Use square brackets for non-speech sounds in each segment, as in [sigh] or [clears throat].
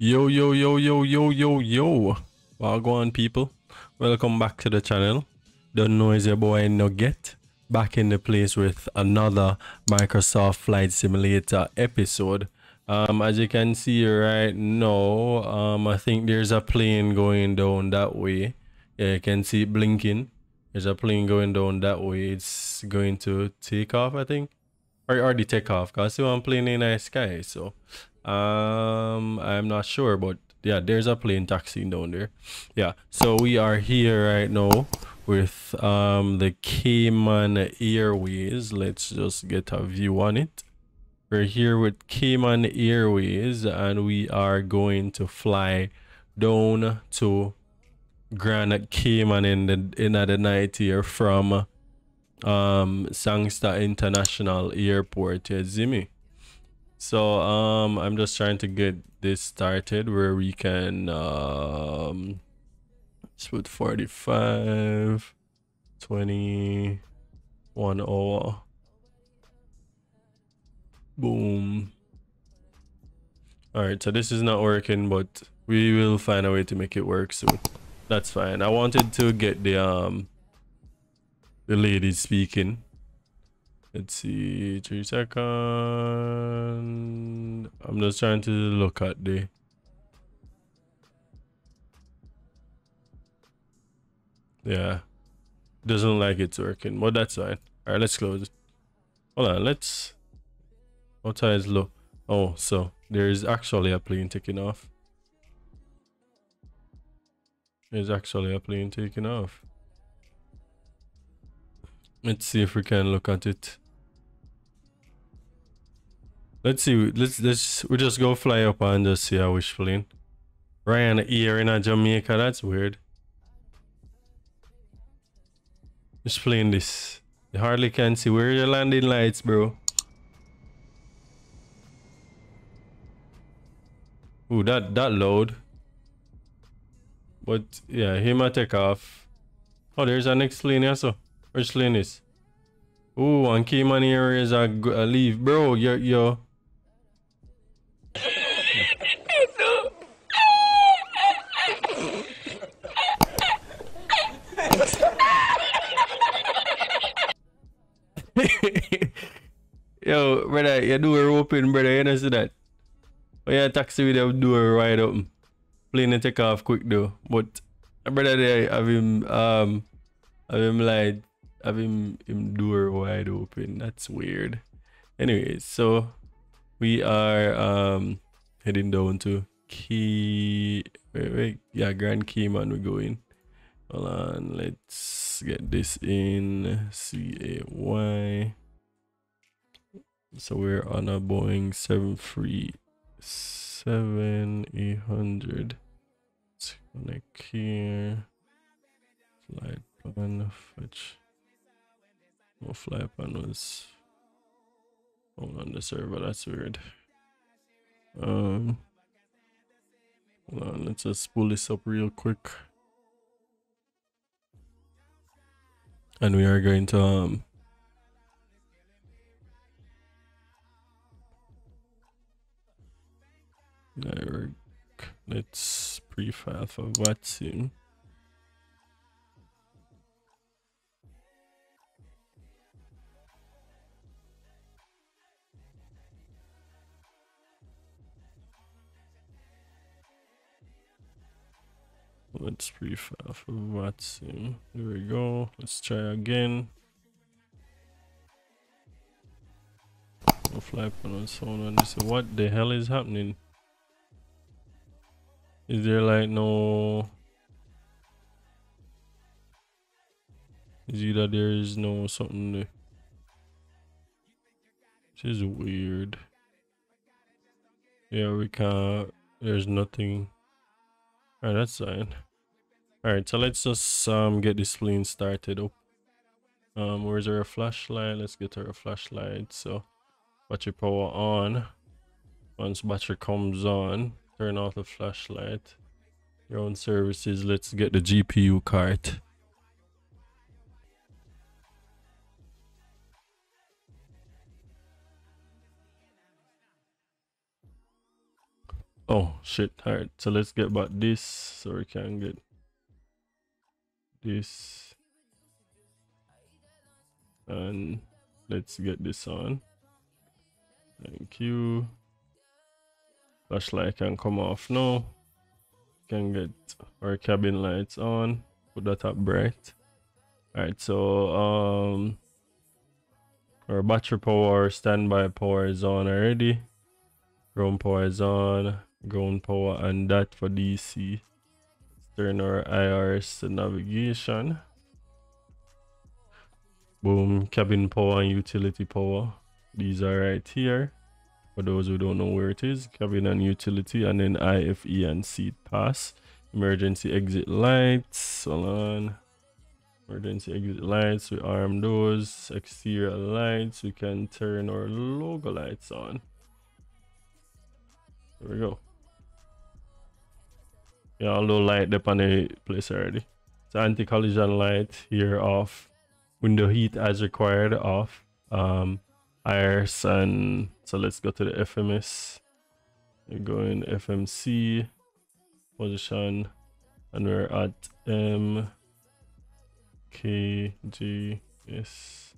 Yo, yo, yo, yo, yo, yo, yo. Wagwan people. Welcome back to the channel. Don't know is your boy Nuggett. Back in the place with another Microsoft Flight Simulator episode. Um, as you can see right now, um, I think there's a plane going down that way. Yeah, you can see it blinking. There's a plane going down that way. It's going to take off, I think. Or already take off. Cause I see one plane in the sky. So um I'm not sure, but yeah, there's a plane taxiing down there. Yeah. So we are here right now with um the Cayman Airways. Let's just get a view on it. We're here with Cayman Airways and we are going to fly down to Grand Cayman in the in the night here from um Sangster International Airport, Zimmy. So um I'm just trying to get this started where we can um let's put 45 20 one hour Boom. Alright, so this is not working, but we will find a way to make it work soon. That's fine. I wanted to get the um the lady speaking. Let's see, three second. I'm just trying to look at the Yeah. Doesn't like it's working, but that's fine. Alright, let's close it. Hold on, let's what is low? Oh, so there is actually a plane taking off. There's actually a plane taking off. Let's see if we can look at it. Let's see. Let's let's we just go fly up and just see how which plane. Ryan here in a Jamaica. That's weird. Just playing this. You hardly can see where your landing lights, bro. Ooh, that that load. But yeah, he might take off. Oh, there's a next lane here, lane is? Ooh, one key money here is a, a leave, bro. Yo, yo. [laughs] yo, brother, you do a roping, brother. You know see that? Oh yeah, taxi with the door wide open. Plane to take off quick though. But brother there have him um have him like have him him door wide open. That's weird. Anyways, so we are um heading down to Key wait, wait, yeah, Grand Cayman we're going. Hold on, let's get this in C A Y. So we're on a Boeing 73 seven eight hundred. Let's connect here. Flight plan fetch. No flight panels. Hold on the server, that's weird. Um hold on, let's just pull this up real quick. And we are going to um Direct. Let's prefab for Watson. Let's prefab Watson. There we go. Let's try again. No fly panel sound on this. What the hell is happening? Is there like no... Is either there is no something there. Which is weird. Yeah, we can't... There's nothing. Alright, that's fine. Alright, so let's just um get this plane started up. Um, where's our flashlight? Let's get our flashlight. So, battery power on. Once battery comes on, Turn off the flashlight. Your own services. Let's get the GPU card. Oh shit. Alright, so let's get back this so we can get this and let's get this on. Thank you. Flashlight can come off now. Can get our cabin lights on. Put that up bright. Alright, so um our battery power, standby power is on already. Ground power is on. Ground power and that for DC. Turn our IRS to navigation. Boom, cabin power and utility power. These are right here. For those who don't know where it is, cabin and utility, and then IFE and seat pass. Emergency exit lights. Hold on. Emergency exit lights, we arm those. Exterior lights, we can turn our logo lights on. There we go. Yeah, a little light up on the place already. So anti-collision light here off. Window heat as required off. Um, IRS and so let's go to the FMS. We go in FMC position and we're at M K G S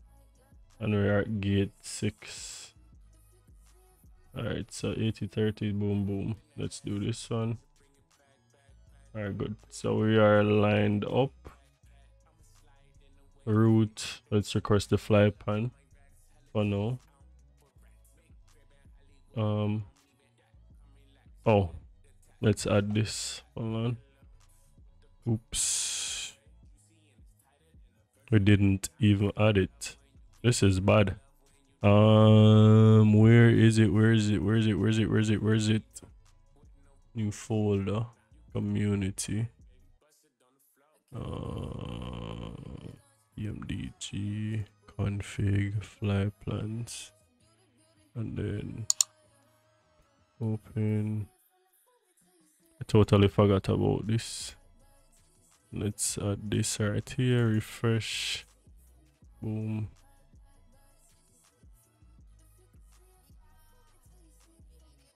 and we're at gate 6 all right so 80 30 boom boom let's do this one all right good so we are lined up route let's request the fly pan for now um oh let's add this hold on oops we didn't even add it. This is bad. Um, where is it? Where is it? Where is it? Where is it? Where is it? Where is it? New folder, community. Uh, PMDG, config, fly plans, and then open. I totally forgot about this. Let's add this right here, refresh. Boom.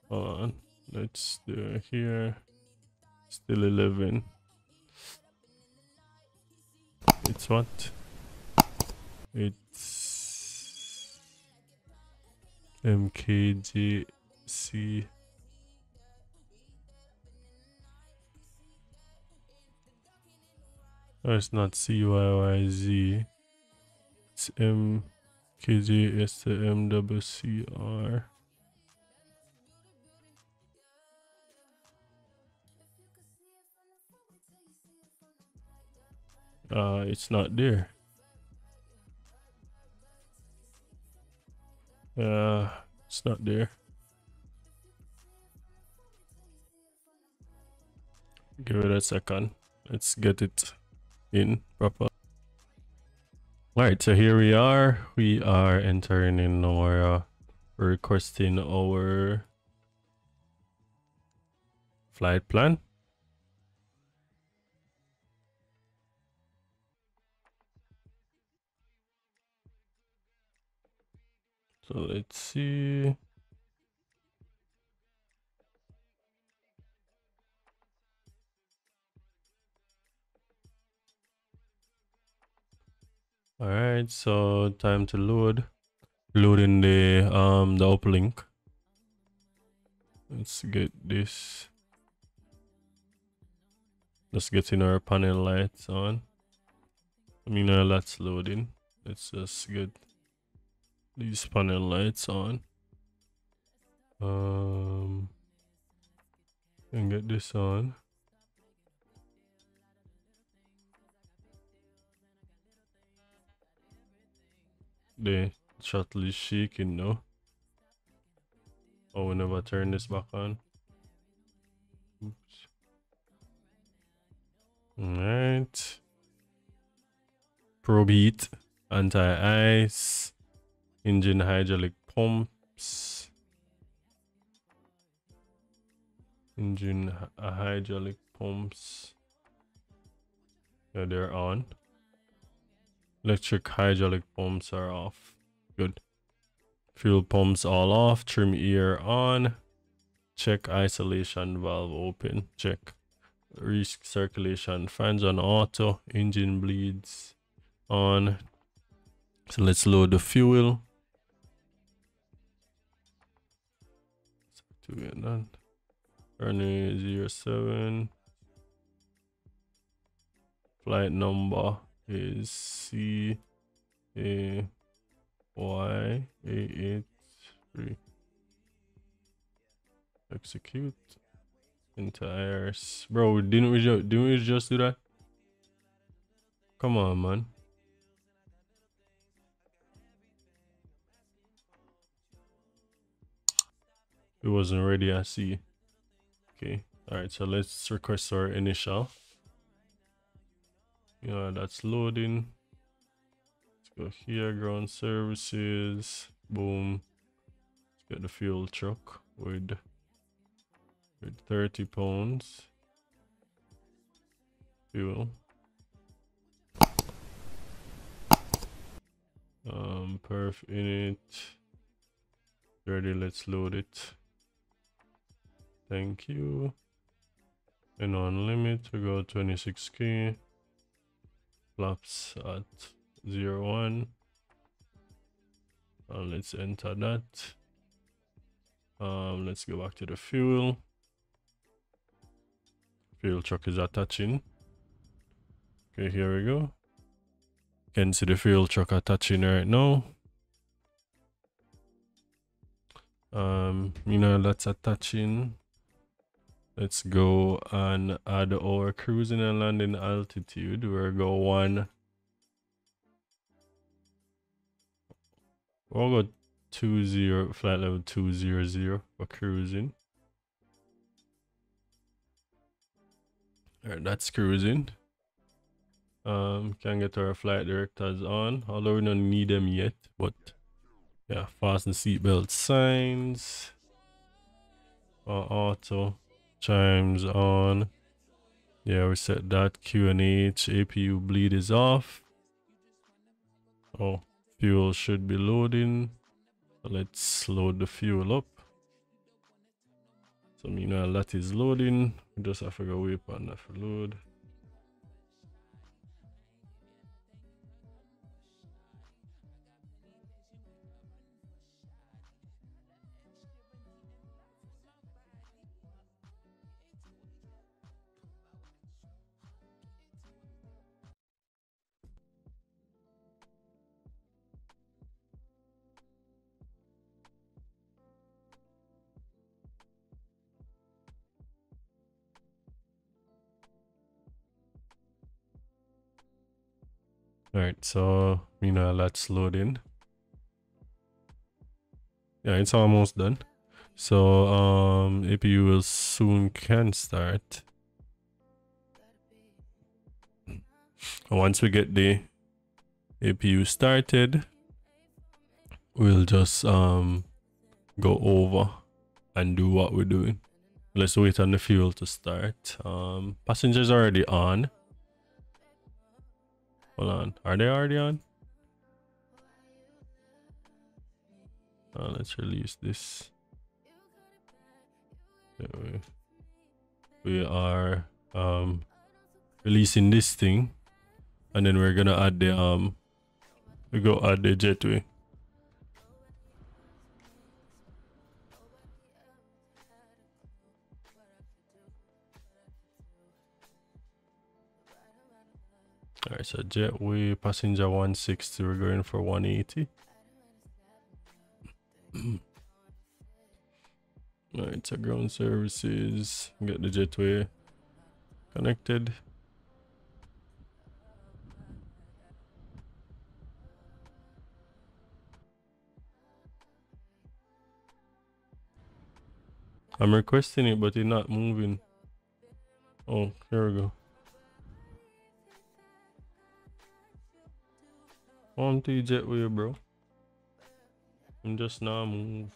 On. Let's do here. Still 11. It's what? It's MKGC Oh, it's not CYYZ. It's MKG, it's the MWCR. Uh, it's not there. Uh, it's not there. Give it a second. Let's get it in proper. Alright, so here we are. We are entering in our uh, requesting our flight plan. So let's see. All right, so time to load. Loading the um the uplink. Let's get this. Let's get our panel lights on. I mean, uh, that's loading. Let's just get these panel lights on. Um, and get this on. The shuttle is shaking now. Oh, we never turn this back on. Oops. Alright. Probe heat, anti-ice, engine hydraulic pumps, engine uh, hydraulic pumps. Yeah, they're on. Electric hydraulic pumps are off. Good. Fuel pumps all off. Trim air on. check isolation valve open check recirculation fans on auto engine bleeds on so let's load the fuel to get done. Ernie 07 flight number is C A Y eight eight three. Execute. Entires bro didn't we just didn't we just do that? Come on man it wasn't ready i see. Okay all right so let's request our initial. Yeah that's loading. Let's go here ground services boom. Let's get the fuel truck with with 30 pounds. Fuel. Um perf init ready let's load it thank you. And on limit we go 26k flaps at 01 and let's enter that. Um let's go back to the fuel. Fuel truck is attaching. Okay here we go. Can see the fuel truck attaching right now. Um you know that's attaching let's go and add our cruising and landing altitude we're go one we'll go two zero flight level two zero zero for cruising Alright, that's cruising. Um, can get our flight directors on, although we don't need them yet, but yeah, fasten seatbelt signs. Uh, auto chimes on. Yeah, we set that QNH APU bleed is off. Oh, fuel should be loading. Let's load the fuel up. So meanwhile that is loading. We just have to go wait on that for load. Alright, so you know let's load in. Yeah, it's almost done. So um APU will soon can start. Once we get the APU started, we'll just um go over and do what we're doing. Let's wait on the fuel to start. Um passengers already on. Hold on. Are they already on? Uh, let's release this. We, are um, releasing this thing. And then we're gonna add the um we go add the jetway. All right, so jetway passenger 160, we're going for 180. [clears throat] All right, so ground services, get the jetway connected. I'm requesting it, but it's not moving. Oh, here we go. On to jetway, bro. I'm just now move.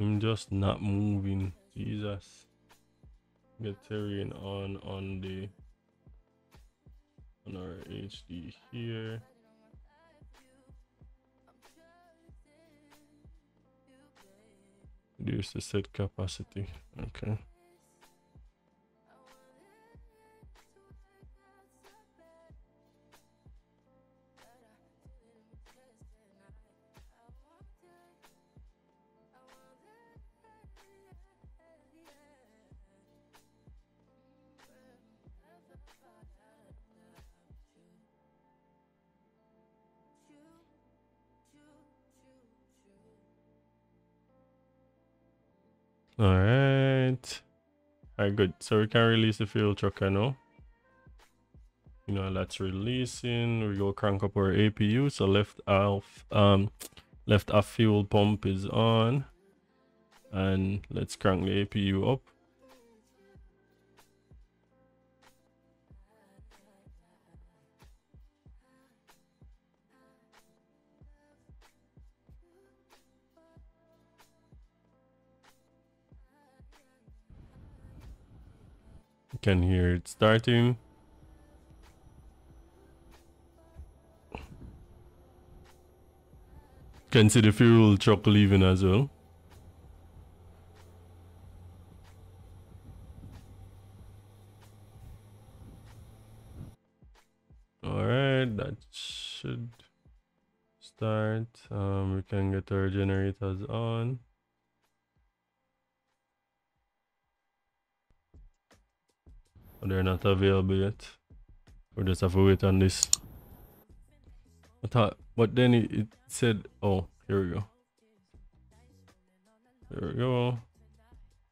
I'm just not moving. Jesus. get terrain on on the on our HD here. Reduce the set capacity. Okay. All right. All right, good. So we can release the fuel trucker now. You know, that's releasing. We go crank up our APU. So left off, um, left off fuel pump is on. And let's crank the APU up. Can hear it starting. Can see the fuel truck leaving as well. Alright, that should start. Um, we can get our generators on. They're not available yet. We just have to wait on this. I thought, but then it, it said, oh, here we go. There we go.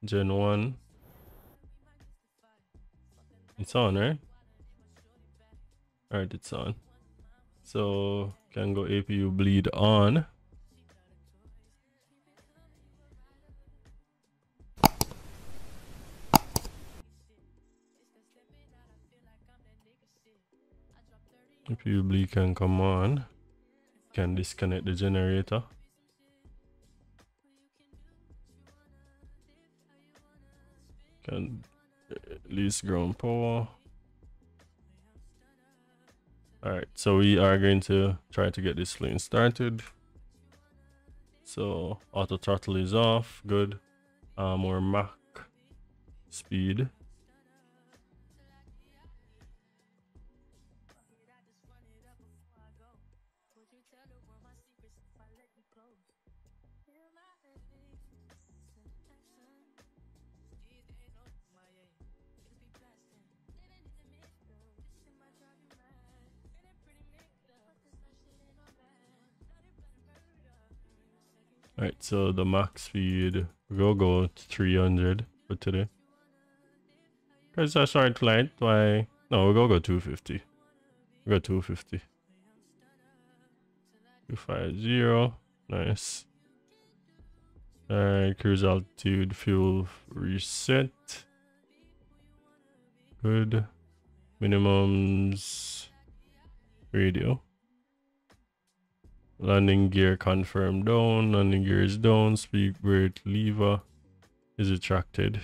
Gen 1. It's on, right? Alright, it's on. So, can go APU bleed on. If you can come on, can disconnect the generator. Can release ground power. Alright, so we are going to try to get this plane started. So auto throttle is off, good. Um, Mach speed. Alright, so the max speed will go to 300 for today. Because I short flight, why? No, we'll go, go 250. We'll go 250. 250, nice. Alright, cruise altitude, fuel reset. Good. Minimums, radio. Landing gear confirmed down. Landing gear is down. Speed brake lever is attracted.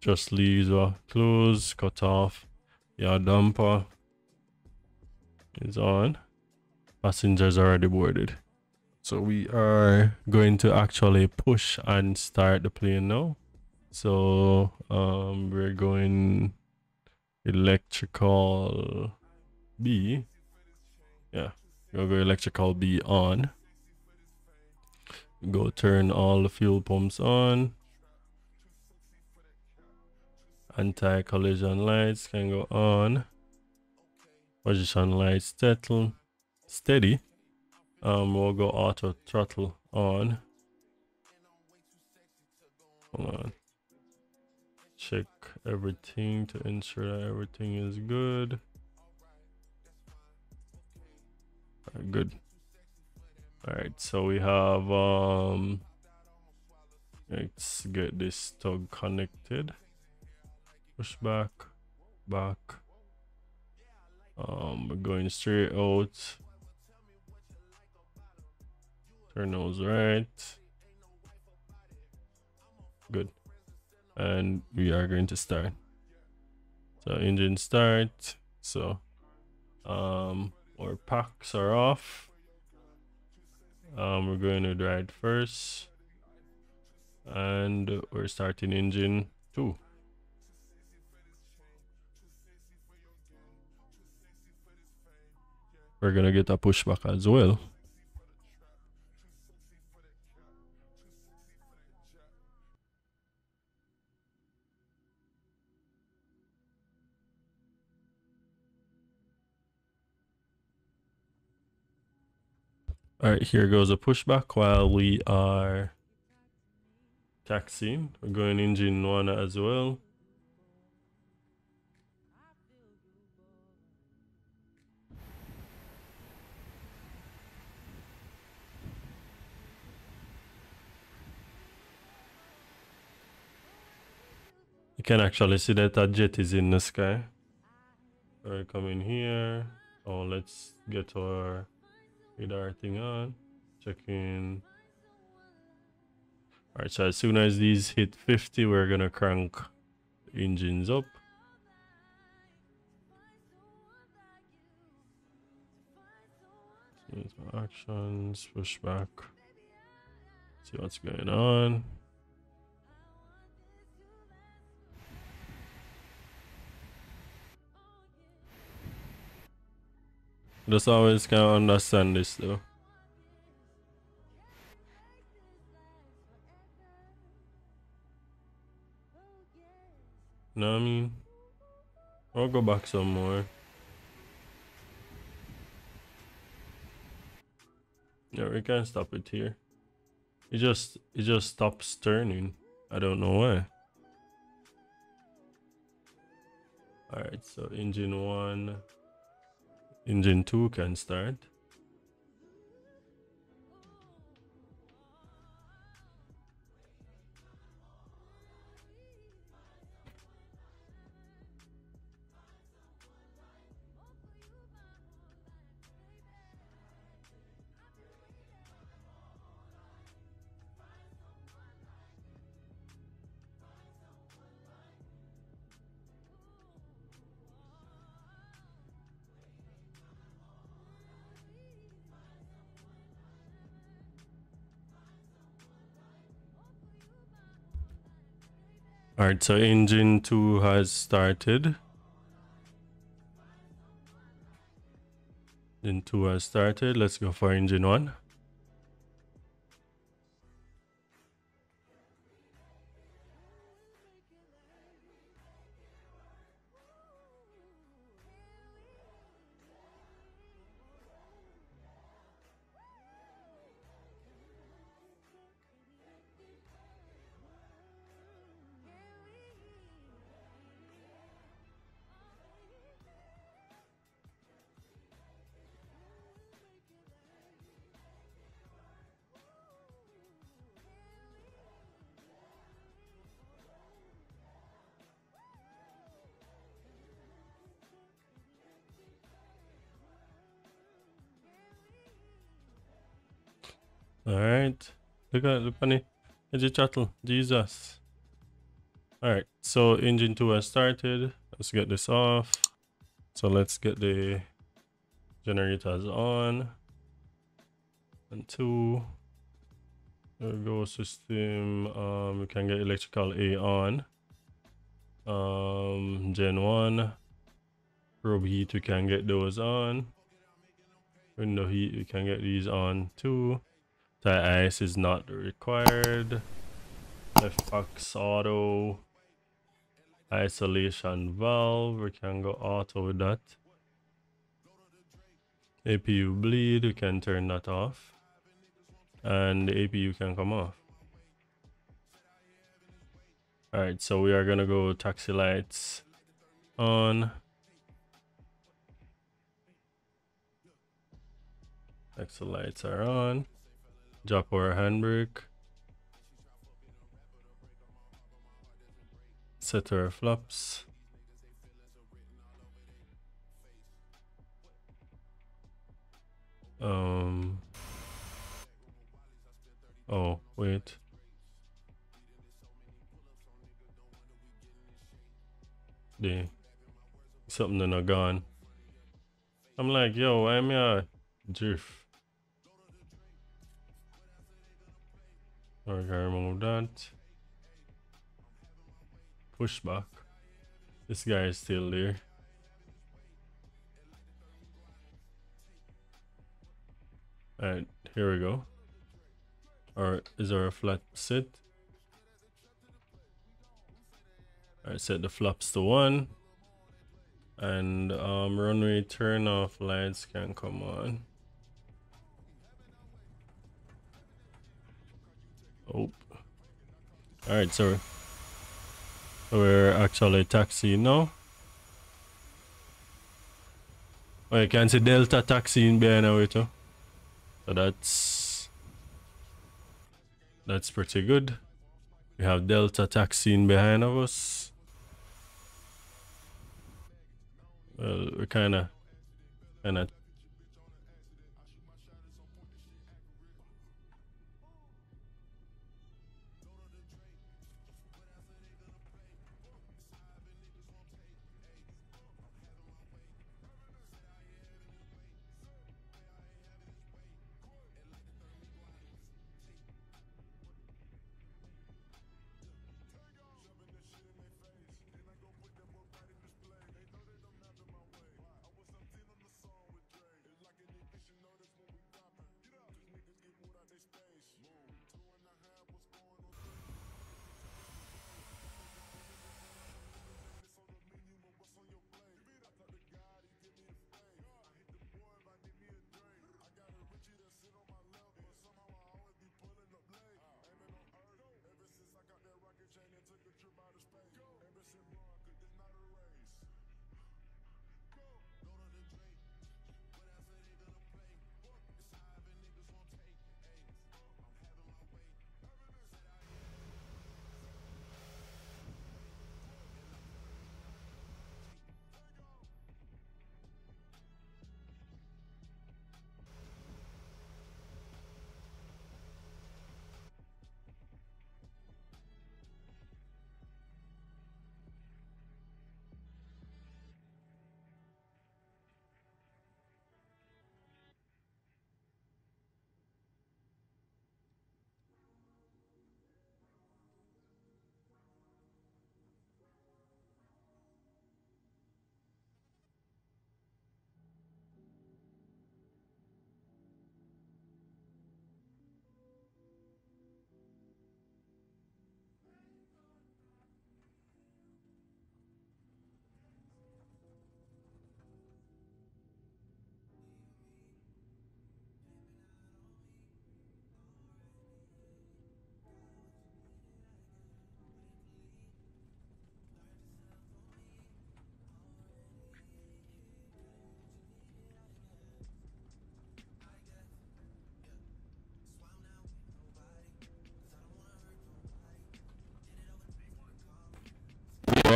Just lever close. Cut off. Yeah, damper is on. Passengers already boarded. So we are going to actually push and start the plane now. So um, we're going electrical B. Yeah, Go electrical be on. Go turn all the fuel pumps on. Anti-collision lights can go on. Position lights steady. Steady. Um, we'll go auto throttle on. Hold on. Check everything to ensure that everything is good. Good. All right so we have um let's get this tug connected. Push back back. Um we're going straight out. Turn those right. Good. And we are going to start. So engine start. So um our packs are off. Um we're going to ride first. And we're starting engine two. We're gonna get a pushback as well All right, here goes a pushback while we are taxiing. We're going engine one as well. You can actually see that a jet is in the sky. Alright, come in here. Oh, let's get our radar thing on. Checking. Alright, so as soon as these hit 50, we're gonna crank engines up. actions, push back. See what's going on. Just always can't understand this though. Know what I mean? I'll go back some more. Yeah, we can stop it here. It just it just stops turning. I don't know why. Alright, so engine one. Engine 2 can start. Alright, so engine 2 has started. Engine 2 has started. Let's go for engine 1. Alright. Look at the funny. Edge chattel. Jesus. Alright, so engine 2 has started. Let's get this off. So let's get the generators on. And two. There we go, system. Um, we can get electrical A on. Um, Gen 1. Probe heat, we can get those on. Window heat, we can get these on too. That ice is not required. Left box auto. Isolation valve. We can go auto with that. APU bleed. We can turn that off. And the APU can come off. Alright, so we are gonna go taxi lights on. Taxi lights are on. Our handbrake. Set our flaps. Um. Oh, wait. the something that not gone. I'm like, yo, why am I drift? Okay, remove that. Push back. This guy is still there. Alright, here we go. Or is there a flat sit? Alright, set the flaps to one. And um, runway turn off lights can come on. Oh. Alright, so we're actually taxiing now. Oh, you can see Delta taxiing behind our way too. So that's that's pretty good. We have Delta taxiing behind of us. Well, we're kind of kind of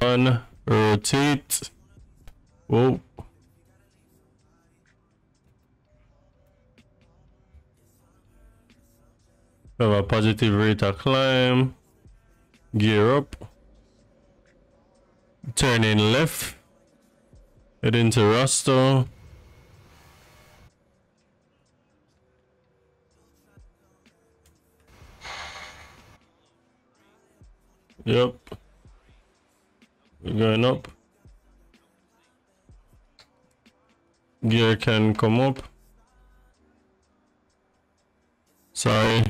One, rotate. Whoa. Have a positive rate of climb. Gear up. Turn in left. Head into Rosto. Yep. We're going up. Gear can come up. Sorry.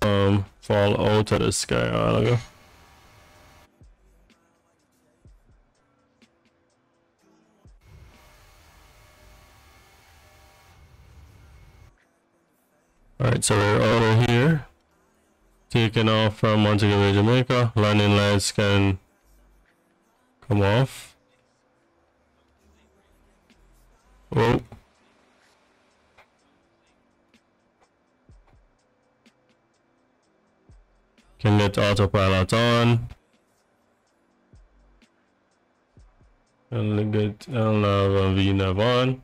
Um, fall out of the sky a while ago. Alright, so we're over here taken off from Montego Bay, Jamaica. Landing lights can come off. Oh. Can get autopilot on. And get LNAV and VNAV on.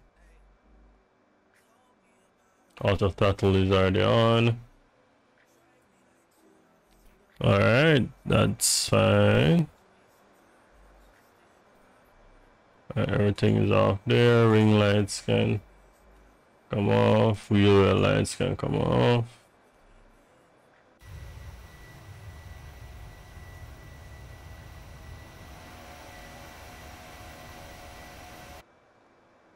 Auto throttle is already on. Alright, that's fine. everything is off there. Ring lights can come off. Wheel lights can come off.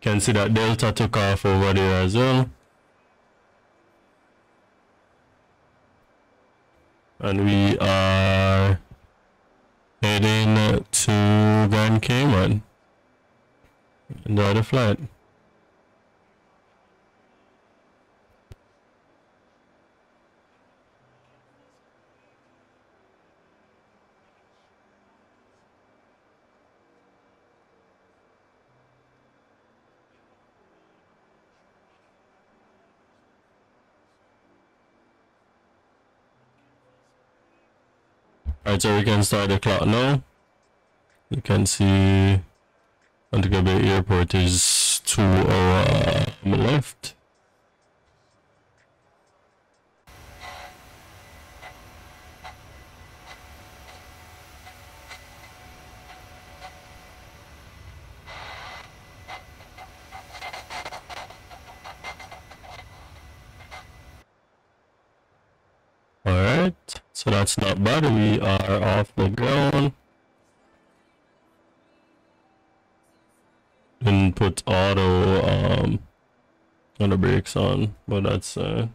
Can see that Delta took off over there as well. And we are heading to Grand Cayman. Enjoy the flight. Alright, so we can start the clock now. You can see Montego Bay Airport is to our um, left. Alright, so that's not bad. We are off the ground. And put auto um, on the brakes on, but that's uh,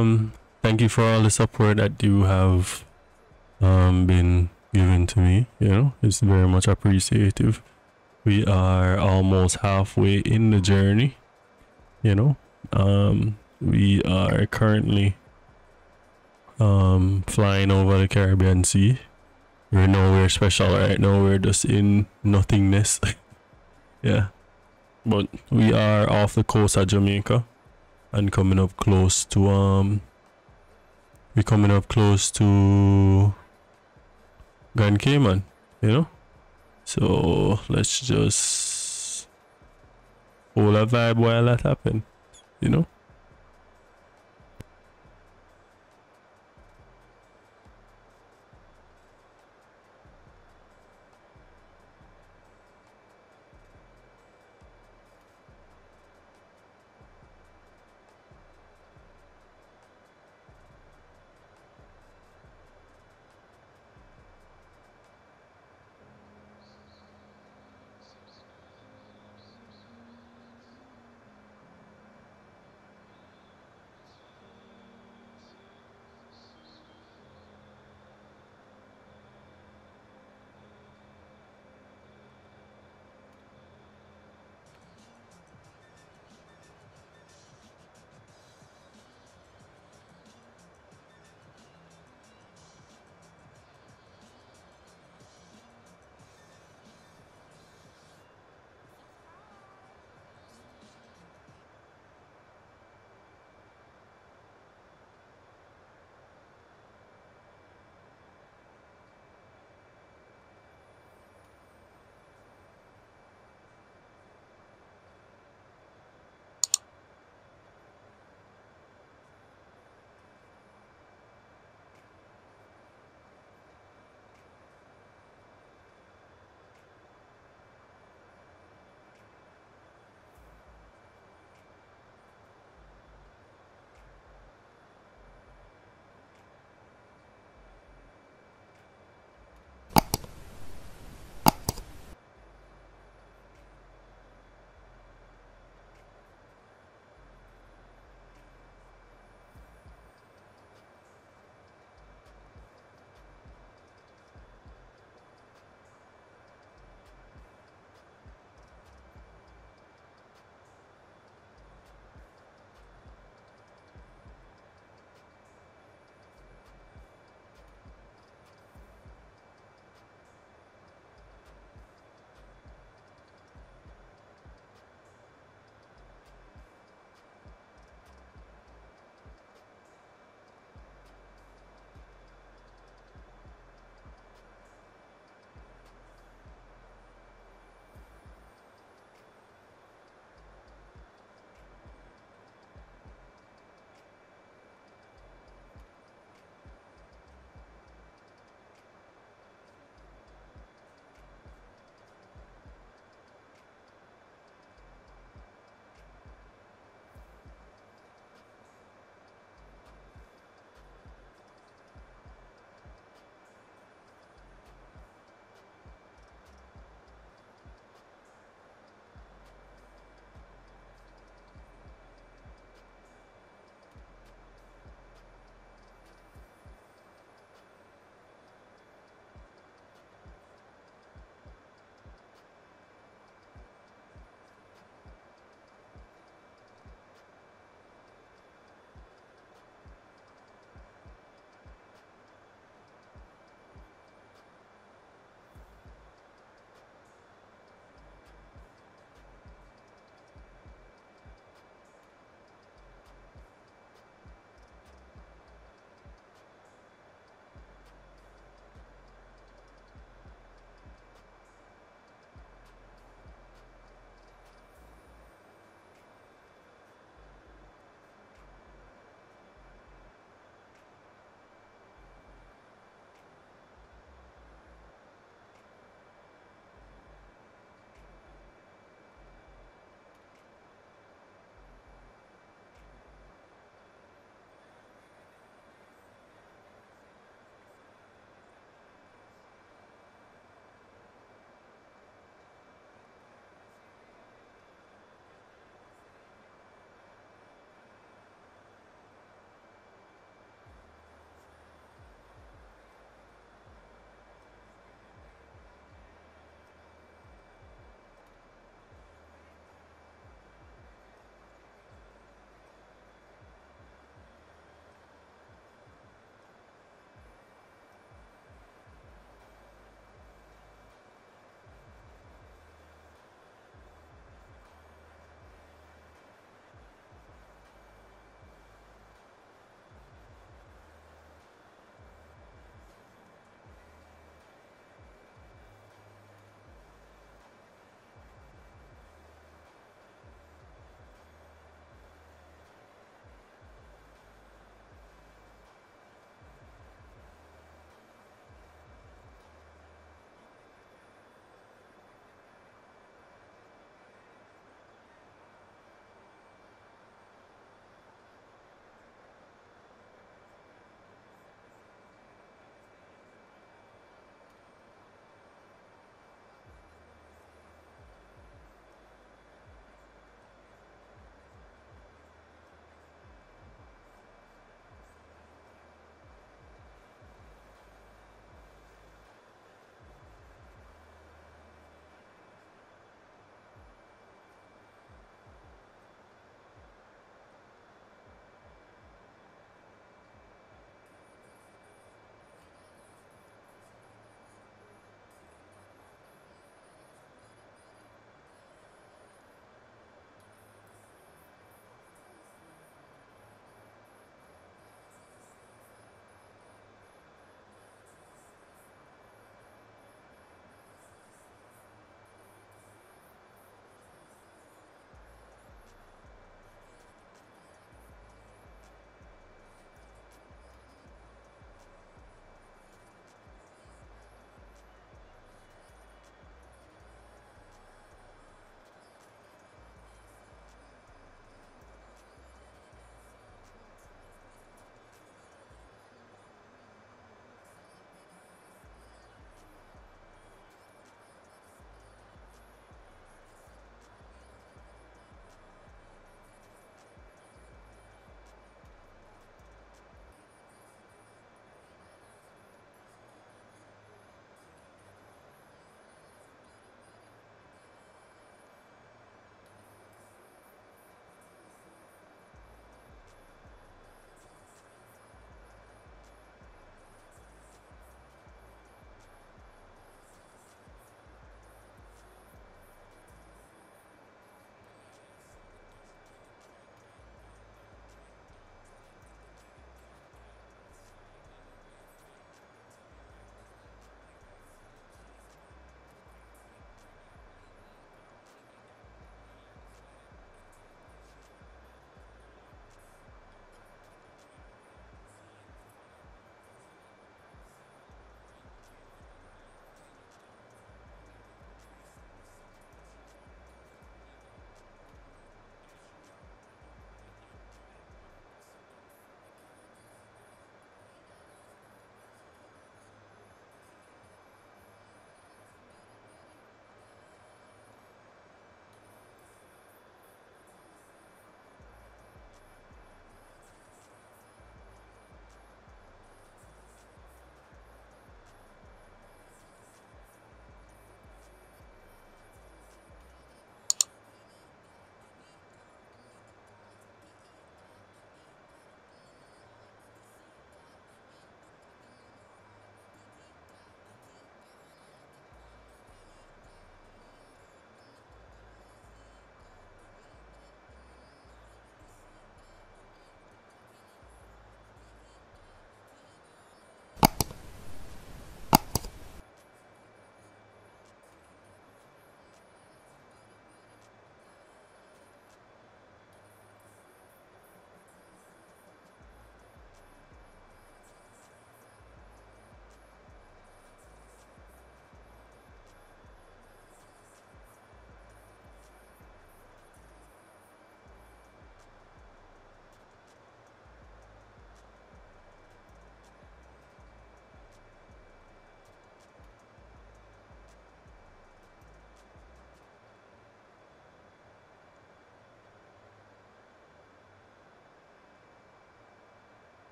um thank you for all the support that you have um been given to me you know? It's very much appreciative. We are almost halfway in the journey you know? Um we are currently um flying over the caribbean sea. We're nowhere special right now we're just in nothingness. [laughs] Yeah. But we are off the coast of jamaica and coming up close to um we're coming up close to Grand Cayman, you know? So let's just hold a vibe while that happen, you know?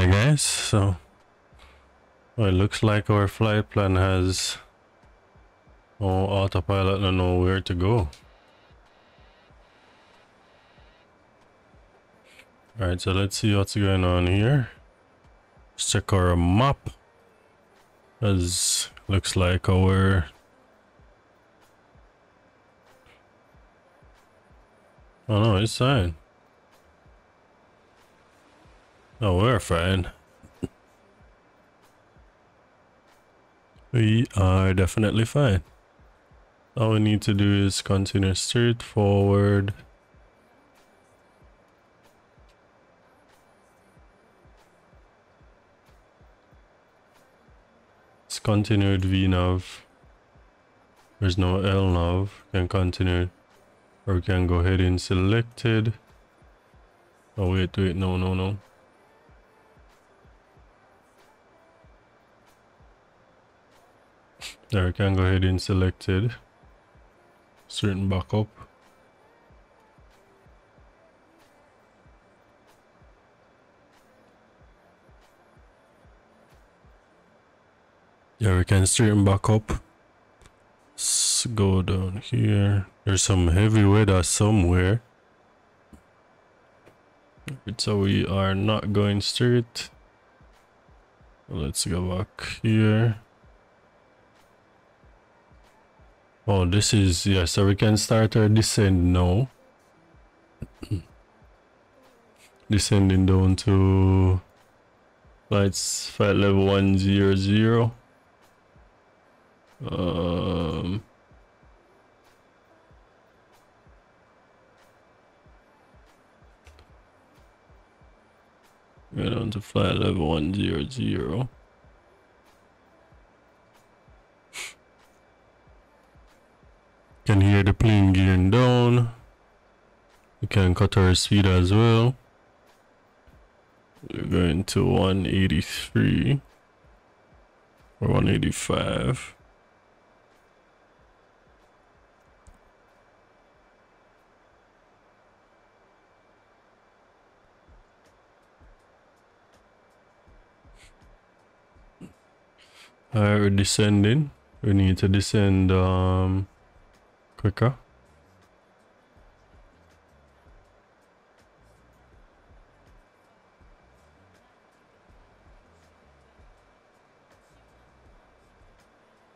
Alright guys, so well, it looks like our flight plan has no autopilot and know where to go. Alright, so let's see what's going on here. Let's check our map. As looks like our Oh no, it's fine. Oh, we're fine. We are definitely fine. All we need to do is continue straight forward. It's continued VNAV. There's no LNAV. Can continue. Or we can go ahead and selected. Oh wait, wait, no, no, no. There, we can go ahead and selected. Certain backup. Yeah, we can straighten back up. Let's go down here. There's some heavy weather somewhere. So we are not going straight. Let's go back here. Oh, this is, yeah, so we can start our descent now. [clears throat] Descending down to flights flight level 100. Um, Get on to flight level 100. Can hear the plane gearing down. We can cut our speed as well. We're going to 183 or 185. Alright, we're descending. We need to descend um quicker.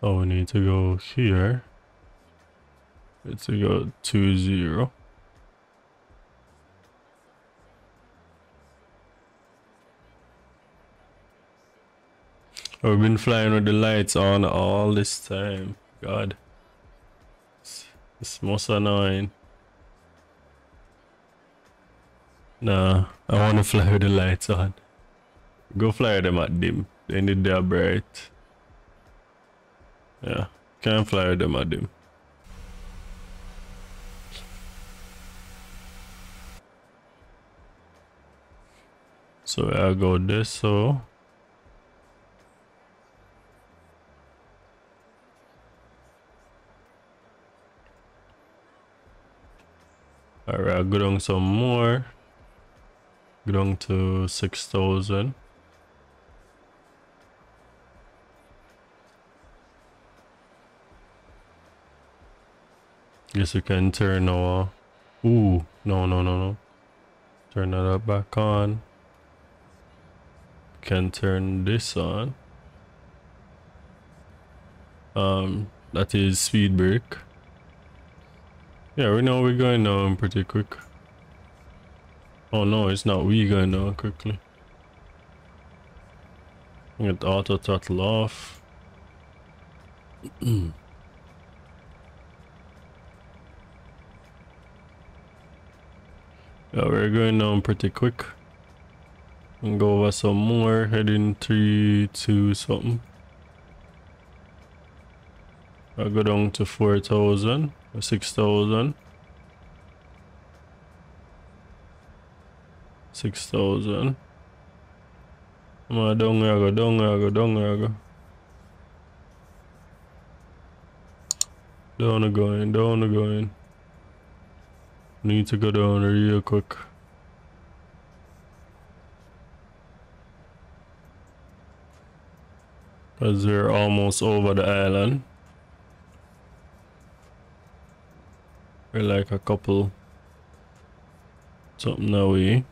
Oh, we need to go here. It's to go two zero. I've been flying with the lights on all this time. God. It's most annoying. Nah, I want to fly with the lights on. Go fly them at dim. They need their bright. Yeah, can't fly with them at dim. So I go this so Alright, go down some more. Go down to 6,000. Guess we can turn our... Ooh, no, no, no, no. Turn that up back on. Can turn this on. Um, that is speed brake. Yeah, we know we're going down pretty quick. Oh no, it's not we going down quickly. Get auto throttle off. [clears throat] yeah, we're going down pretty quick. And go over some more, heading 3, 2 something. I'll go down to 4,000 six thousand. Six thousand. Ma dong go, dong go, dong go. Down going, down going. Need to go down real quick. Because we're almost over the island. Like a couple something away. Eh?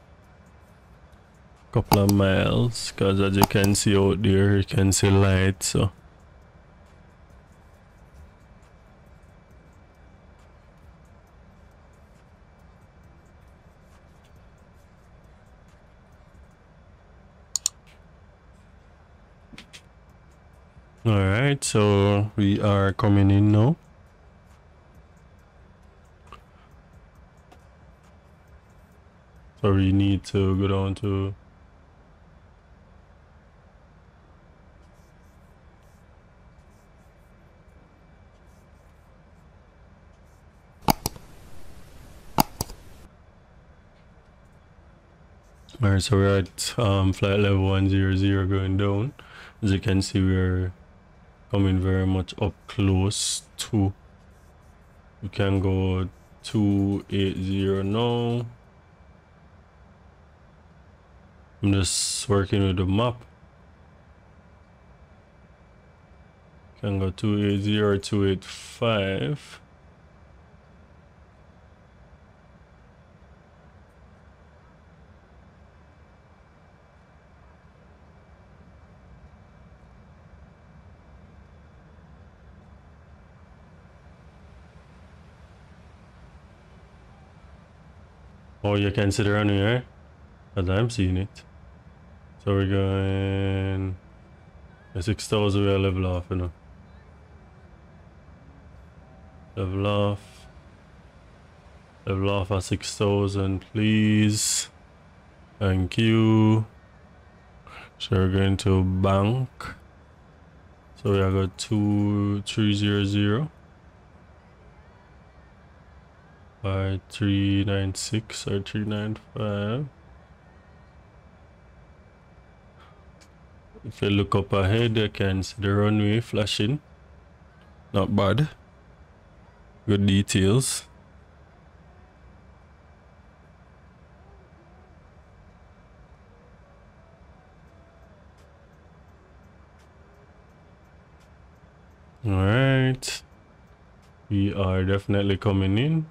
Couple of miles because as you can see out there you can see light so Alright, so we are coming in now. So we need to go down to Alright, so we're at um, flight level 100 going down. As you can see, we're coming very much up close to we can go 280 now I'm just working with the map. Can go 280 or 285 Oh, you can sit around here, as I'm seeing it. So we're going... The 6,000 we are level off, you know. Level off. Level off at 6,000, please. Thank you. So we're going to bank. So we have got 2300 by 396 or 395 if you look up ahead you can see the runway flashing. Not bad. Good details. All right we are definitely coming in.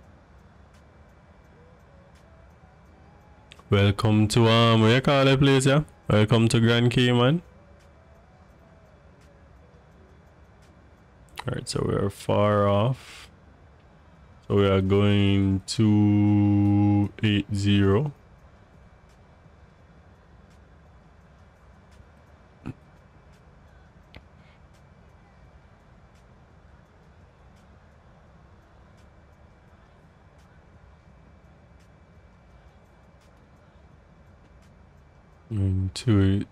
Welcome to um where you call yeah? Welcome to Grand Cayman. Alright, so we are far off. So we are going to 80. Mm, two eight.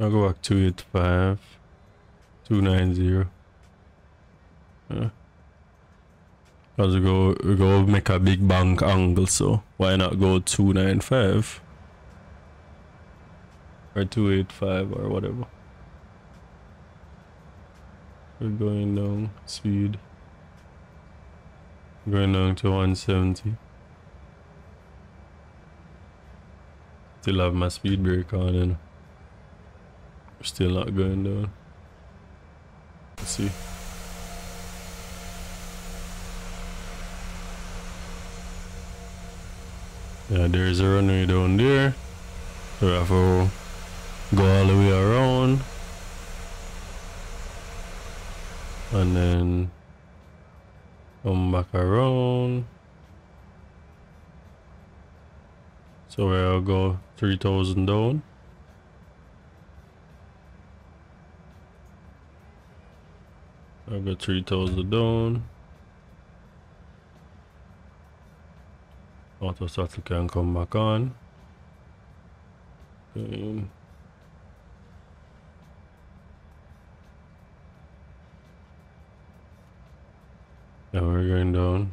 I'll go back two eight five. Two nine zero. Yeah. Cause we go we go make a big bank angle, so why not go two nine five? Or two eight five or whatever. We're going down speed. Going down to 170. Still have my speed brake on and still not going down. Let's see. Yeah, there's a runway down there. So we have to go all the way around. And then come back around. So we'll go 3000 down. I'll toes 3000 down. Auto throttle can come back on. Um, okay. Now we're going down.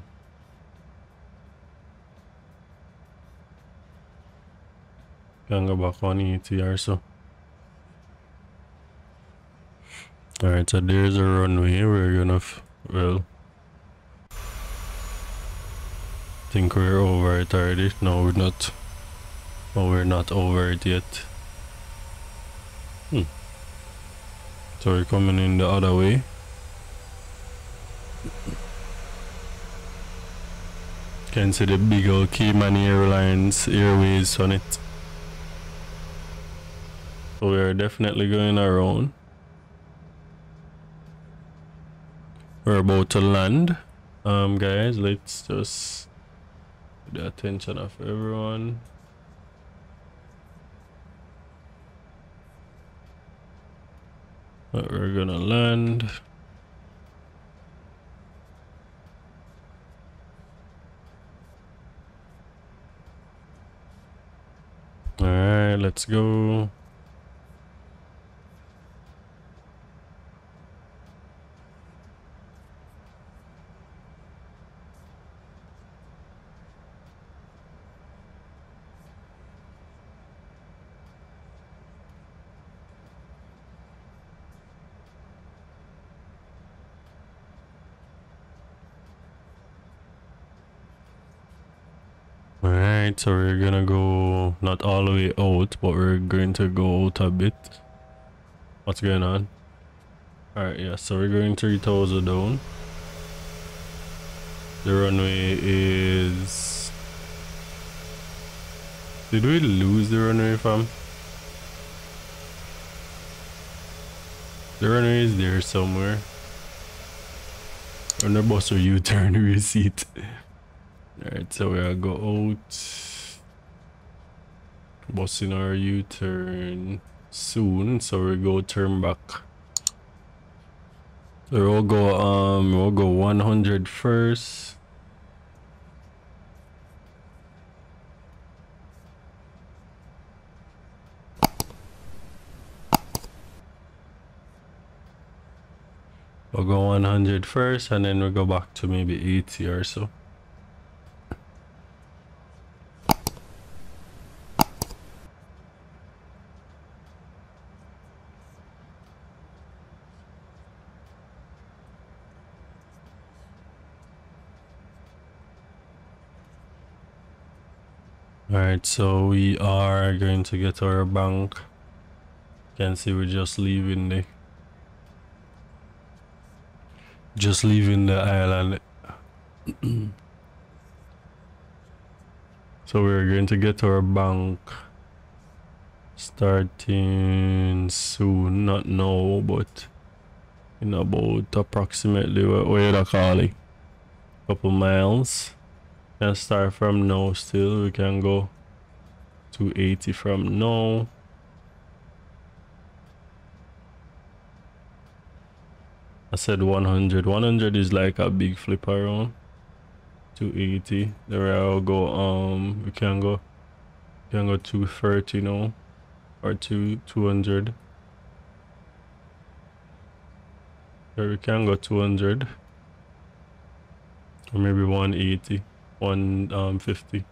Can go back on ETR so. Alright, so there's a runway. We're gonna, well, think we're over it already. No, we're not. Oh, we're not over it yet. Hmm. So we're coming in the other way. Can see the big old Cayman Airlines Airways on it. So we're definitely going around. We're about to land. Um guys, let's just the attention of everyone. But we're gonna land. Alright, let's go. Alright, so we're gonna go not all the way out, but we're going to go out a bit. What's going on? Alright, yeah, so we're going 3000 down. The runway is... Did we lose the runway from? The runway is there somewhere. On [laughs] the bus or U-turn receipt. Alright, so we'll go out. Busting our U-turn soon, so we go turn back. We'll go um we'll go 100 first. We'll go 100 first and then we'll go back to maybe 80 or so. Alright, so we are going to get our bank. Can see we're just leaving the just leaving the island. [clears throat] so we're going to get our bank starting soon, not now, but in about approximately what we call it, couple miles can start from now still we can go 280 from now. I said 100 100 is like a big flip around. 280 there I'll go um we can go we can go 230 now or 2 200 there we can go 200 or maybe 180 150.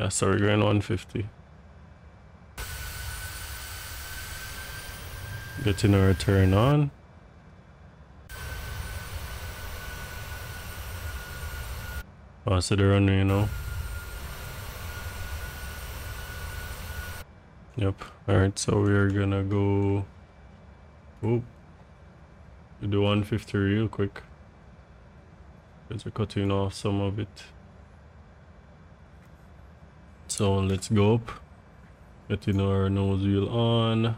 Yeah, sorry, we're going 150. Getting a return on. Oh, so they're running, you know. Yep. Alright, so we're gonna go. Oh. Do 150 real quick. Because we're cutting off some of it. So let's go up. Getting our nose wheel on.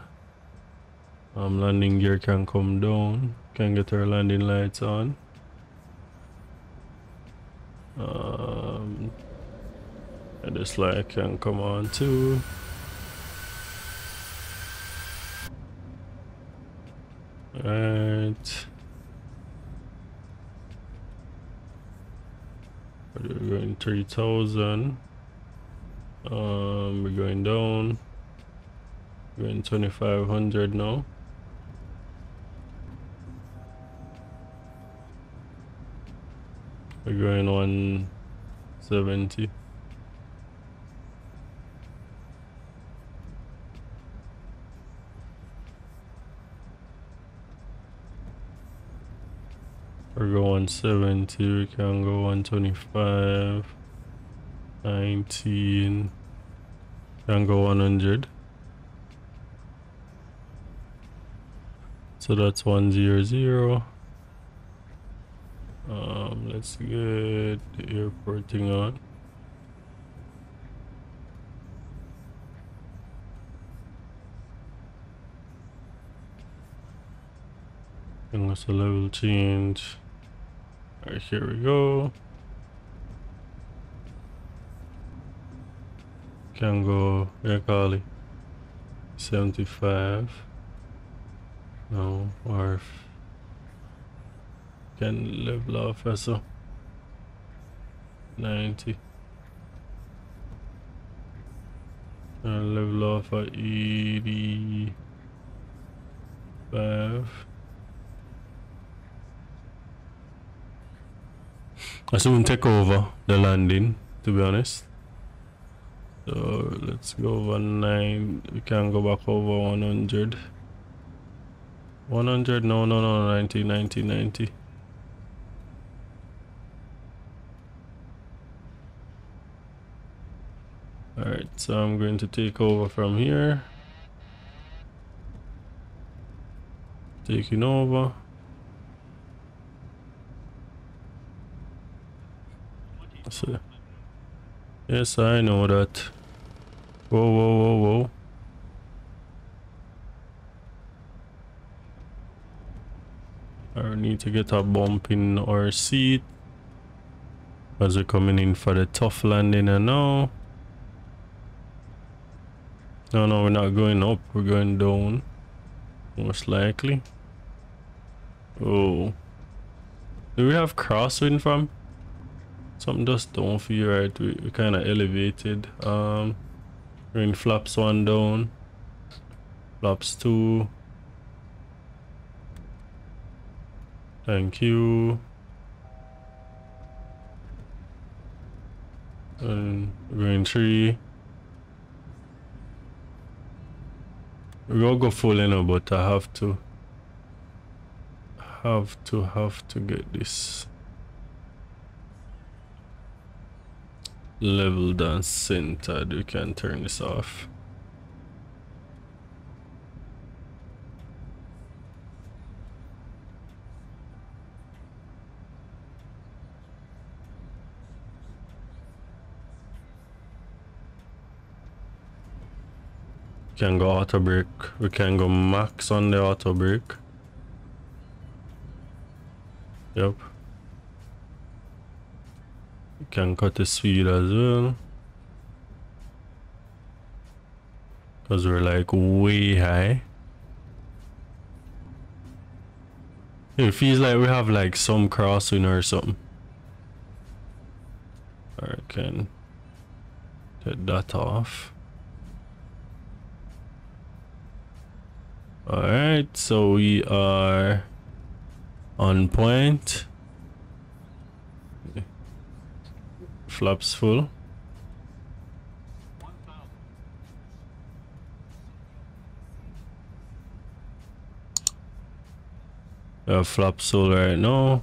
Um, landing gear can come down. Can get our landing lights on. Um, and this light can come on too. Alright. We're going 3000. Um, we're going down. We're going 2500 now. We're going 170. Or go 170, we can go 125, 19, can go 100. So that's one zero zero. Um, let's get the airport thing on. And the level change? Alright, here we go. Can go, call 75. No, or can level off vessel. 90. And level off at 85. I soon take over the landing, to be honest. So let's go over 9. We can go back over 100. 100? No, no, no, 90, 90, 90. Alright, so I'm going to take over from here. Taking over. So, yes, I know that. Whoa, whoa, whoa, whoa. I need to get a bump in our seat. As we're coming in for the tough landing and now. No, no, we're not going up. We're going down. Most likely. Oh. Do we have crosswind from? Something just don't feel right. We, we kind of elevated. Um, in flaps one down. Flaps two. Thank you. And we're going three. We'll go full in, but I have to have to have to get this level down centered we can turn this off. We can go auto brake we can go max on the auto brake yep can cut the speed as well. Because we're like way high. It feels like we have like some crossing or something. I can get that off. Alright so we are on point flaps full. Have flaps full right now.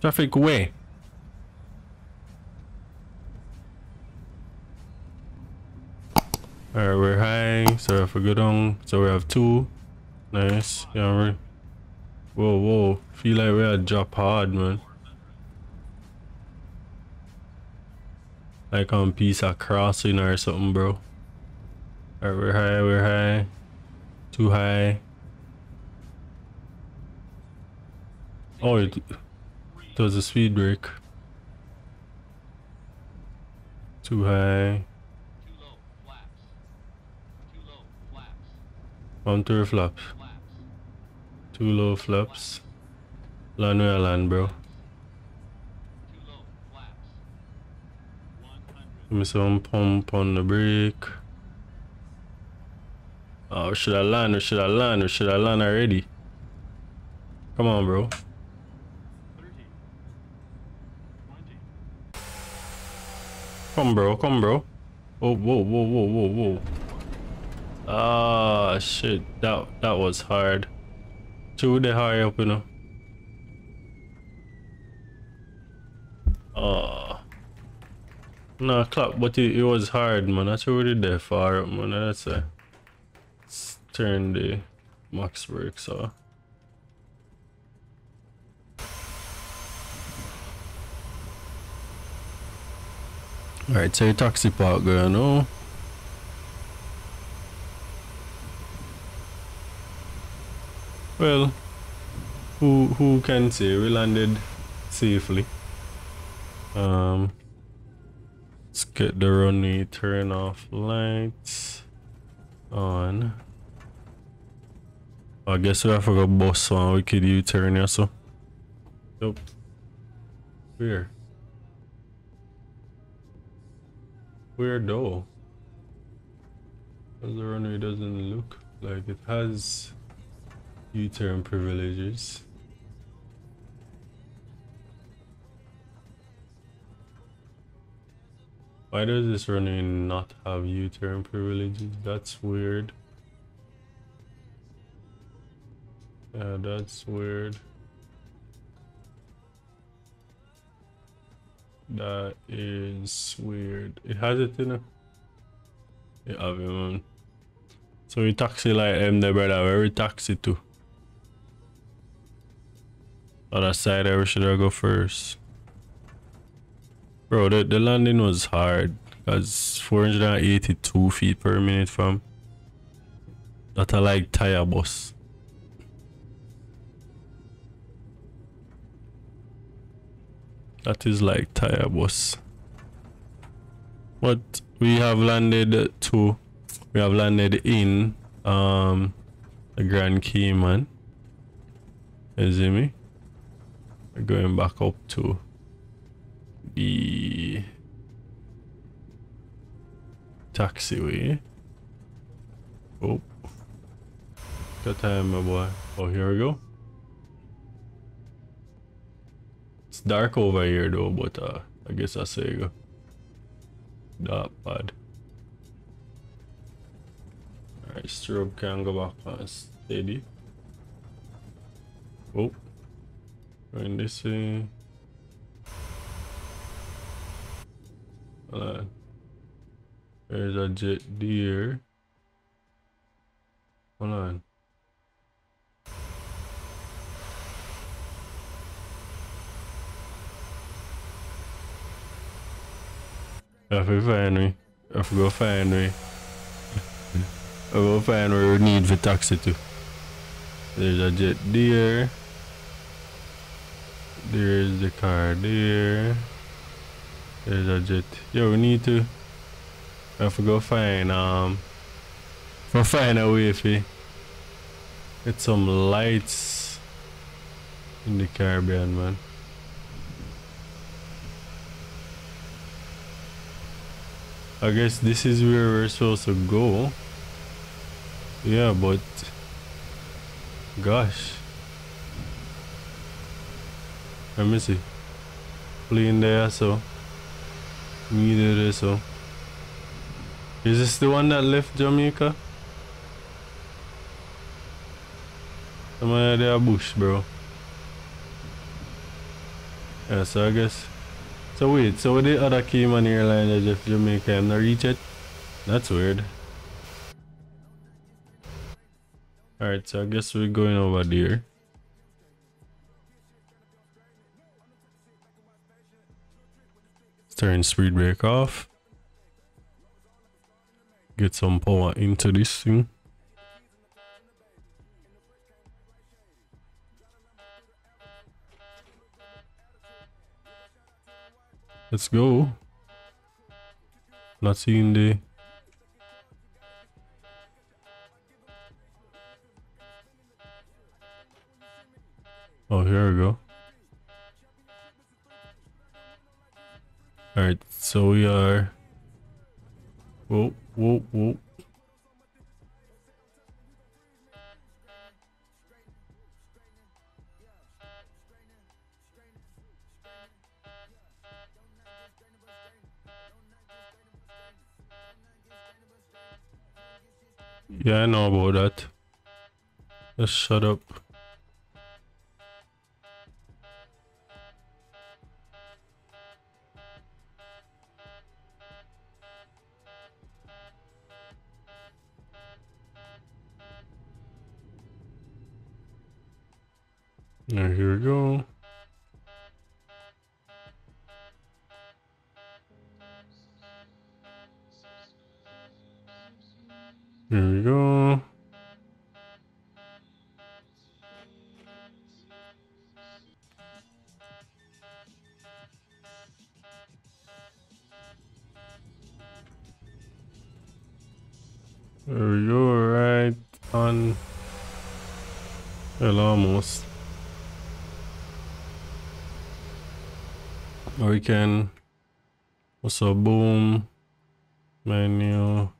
Traffic way. Alright, we're high, so we go down, so we have two. Nice. Yeah, right. Whoa, whoa. Feel like we're at drop hard, man. Like on piece of crossing or something, bro. Alright, we're high, we're high. Too high. Oh, it, it was a speed brake. Too high. Counter flaps. Two low flaps. Land where land, bro. Give me some pump on the brake. Oh, should I land or should I land or should I land already? Come on, bro. Come, bro. Come, bro. Oh, whoa, whoa, whoa, whoa, whoa. Ah, shit. That, that was hard. Too the high up, you know. Oh. No, clap, but it, it was hard, man. That's already there far up, man. That's a... Turn the max works off. Alright, so your taxi park going on. Well, who who can say we landed safely? Um, let's get the runway turn off lights on. I guess we have to go bus on we could U-turn here so. Yep. Where? Where though? Because the runway doesn't look like it has U-turn privileges. Why does this runway not have U-turn privileges? That's weird. Yeah, that's weird. That is weird. It has it in it. Yeah, man. So we taxi like them um, there, brother. Where we taxi to? Other side, where should I go first? Bro, the, the landing was hard. Because 482 feet per minute from that I like tire bus. That is like tire bus. But we have landed to we have landed in um the Grand Cayman. You see me? We're going back up to the taxiway. Oh. Got time, my boy. Oh, here we go. It's dark over here though, but uh, I guess I say go. That bad. Alright, strobe can go back on steady. Oh. Going this way. Hold on. There's a jet deer. Hold on. I have to find me. I have to go find me. I go find where we need for taxi to. There's a jet there. There's the car there. There's a jet. Yo, we need to. I have to go find um. For find a way for get some lights in the Caribbean, man. I guess this is where we're supposed to go. Yeah, but gosh. Let me see. Plane there so. Neither there so. Is this the one that left Jamaica? Some of there bush, bro. Yeah, so I guess so wait, so the other Cayman Airlines just Jamaica and not reach it? That's weird. Alright, so I guess we're going over there. Turn speed brake off. Get some power into this thing. Let's go. Not seeing the Oh, here we go. Alright, so we are... Whoa, whoa, whoa. Yeah, I know about that. Just shut up. Now here we go. Here we go. There we go, right on. Well, almost. Or we can also boom menu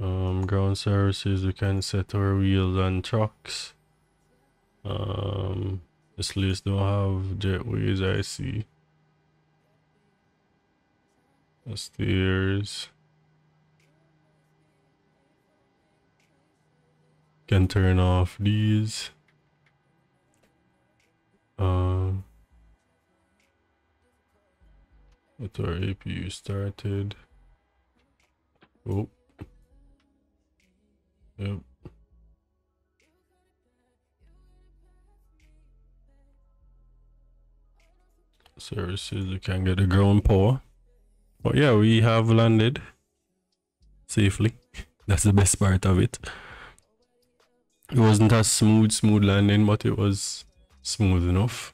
um, ground services we can set our wheels and trucks. Um, this list don't have jetways I see. The stairs can turn off these. Um with our APU started oh Yep. Services, you can get a ground power. But yeah, we have landed safely. That's the best part of it. It wasn't a smooth, smooth landing, but it was smooth enough.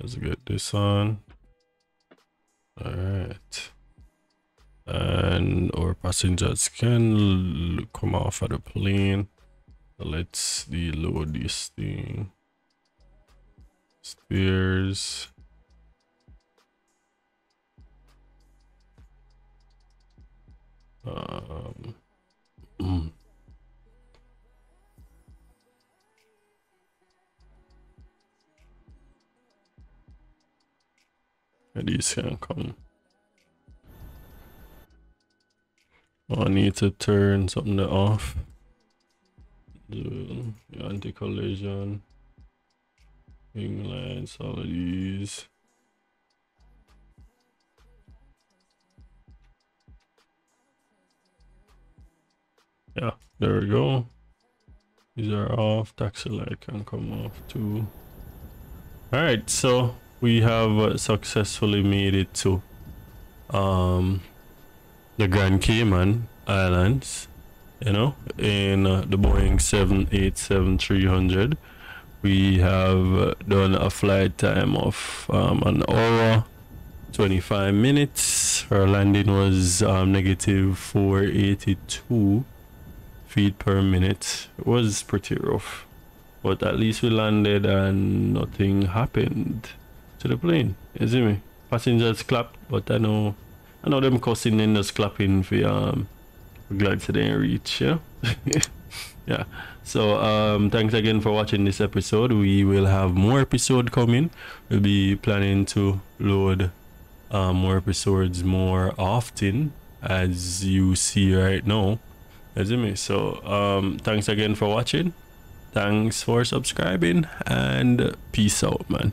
Let's get this on. All right and our passengers can come off of the plane. Let's deload this thing. Stairs. Um [clears throat] can come Oh, I need to turn something off. The anti-collision. Lights, all of these. Yeah, there we go. These are off. Taxi light can come off too. Alright, so we have successfully made it to um the Grand Cayman Islands, you know, in uh, the Boeing 787-300. We have done a flight time of um, an hour, 25 minutes. Our landing was um, negative 482 feet per minute. It was pretty rough, but at least we landed and nothing happened to the plane. You see me? Passengers clap, but I know I know them cussing and just clapping for um glad to didn't reach, yeah. [laughs] yeah. So um thanks again for watching this episode. We will have more episode coming. We'll be planning to load um, more episodes more often as you see right now. As me. So um thanks again for watching. Thanks for subscribing and peace out man.